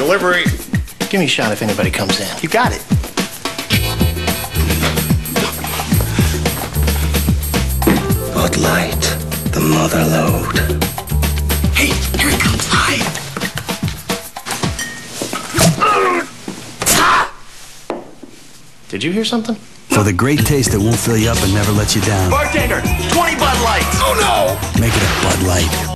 delivery. Give me a shot if anybody comes in. You got it. Bud Light, the mother lode. Hey, here he comes. Hide. Did you hear something? For the great taste that won't fill you up and never let you down. Bartender, 20 Bud Lights. Oh, no. Make it a Bud Light.